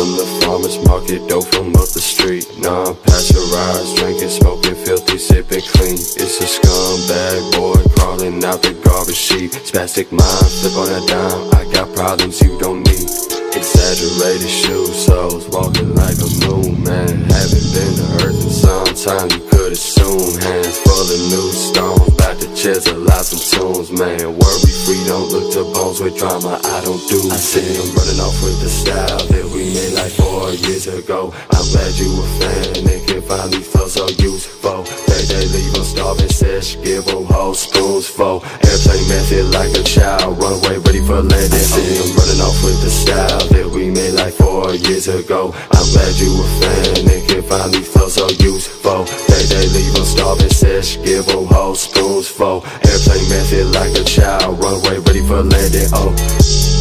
from the farmer's market, dope from up the street. Non-pasteurized, drinking, smoking, filthy, sipping clean. It's a scumbag boy, crawling out the garbage heap. Spastic mind, flip on a dime. I got problems you don't need. Exaggerated shoe soles, walking like a moon man. Haven't been to earth in some time, you could assume. Hands full of new stones, about to chisel out some tunes, man. Worry free, don't look to bones with drama. I don't do. I see them running off with the style that we made like four years ago. I'm glad you a fan and can finally feel so useful. Sesh, give them whole spoons full. Airplane method like a child, runway ready for landing. Them running off with the style that we made like four years ago. I'm glad you a fan and can finally feel so useful. They they leave them starving, sesh, give them whole spoons full. Airplane method like a child, runway ready for landing. Oh.